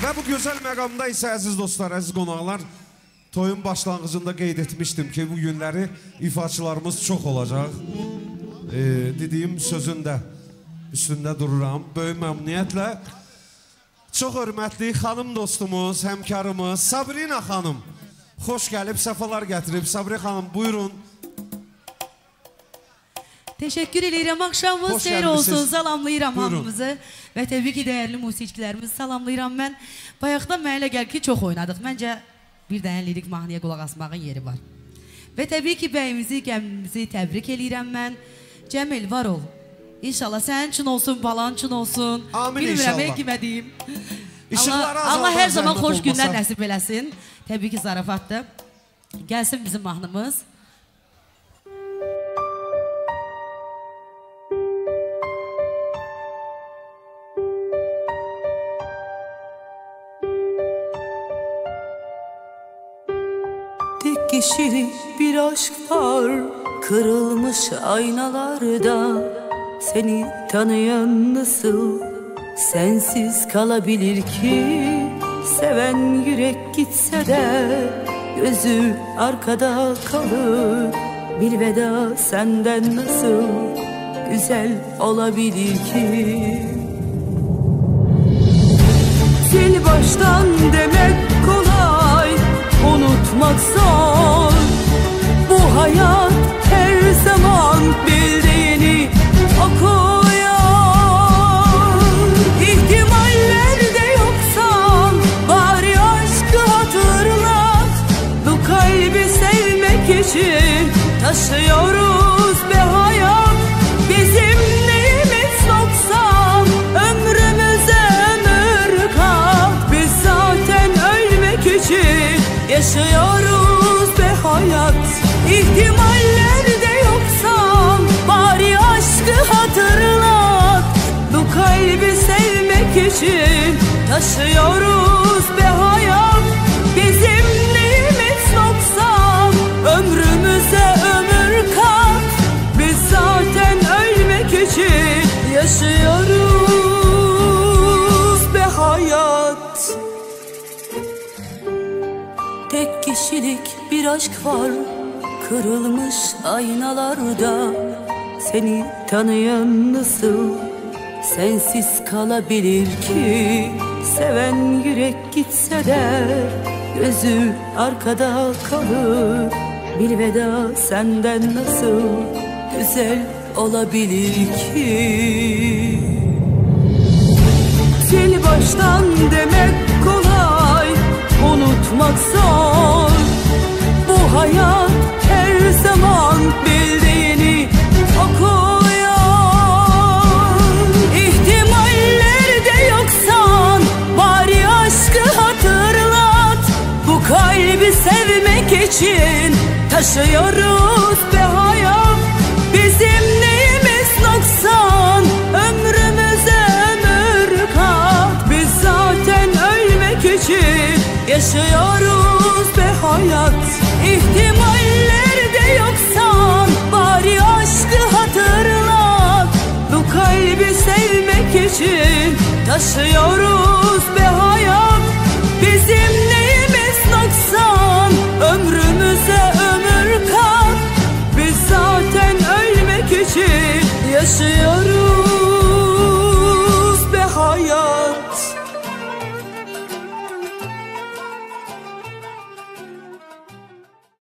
Və bu gözəl məqamda isə əziz dostlar, əziz qonaqlar, toyun başlanğıcında qeyd etmişdim ki, bu günləri ifaçılarımız çox olacaq. E, dediyim sözün də üstündə dururam. Böyük məmnuniyyətlə çox hörmətli xanım dostumuz, həmkarımız Sabrina xanım xoş gəlib, səfalar gətirib. Sabri xanım, buyurun. Akşamımız Hoş seyir gelmişsiniz. olsun. Salamlayıram Buyurun. hamımızı. Və təbii ki, dəyərli musiqiçilərimizi salamlayıram mən. Bayaqdan mənə elə gəl ki, çox oynadıq. Məncə bir dənə lirik mahnıya qulaq asmağın yeri var. Və təbii ki, bəyimizi, gəmimizi təbrik eləyirəm mən. Cəmil, var ol. İnşallah sənin üçün olsun, balan üçün olsun. Amin Bilmirəm, inşallah. kimə deyim. Allah, Allah hər zaman xoş günlər nəsib eləsin. Təbii ki, zarafatdır. Gəlsin bizim mahnımız. Kişilik bir aşk var. Kırılmış aynalarda Seni tanıyan nasıl Sensiz kalabilir ki? Seven yürek gitse de Gözü arkada kalır. Bir veda senden nasıl Güzel olabilir ki? Sil baştan demek için Taşıyoruz be hayat. Bizim neyimiz noksan Ömrümüze ömür kat. Biz zaten ölmek için Yaşıyoruz be hayat. İhtimallerde yoksan Bari aşkı hatırlat. Bu kalbi sevmek için Taşıyoruz be hayat Yaşıyoruz be hayat. Tek kişilik bir aşk var Kırılmış aynalarda. Seni tanıyan nasıl Sensiz kalabilir ki? Seven yürek gitse de Gözü arkada kalır. Bir veda senden nasıl Güzel olabilir ki? Sil baştan demek kolay Unutmak zor. Bu hayat her zaman bildiğini okuyor. İhtimallerde yoksan Bari aşkı hatırlat. Bu kalbi sevmek için Taşıyoruz be yaşıyoruz be hayat. İhtimallerde yoksan bari aşkı hatırla Bu kalbi sevmek için taşıyoruz be hayat. Bizim neyimiz noksan? Ömrümüze ömür kal Biz zaten ölmek için yaşıyoruz.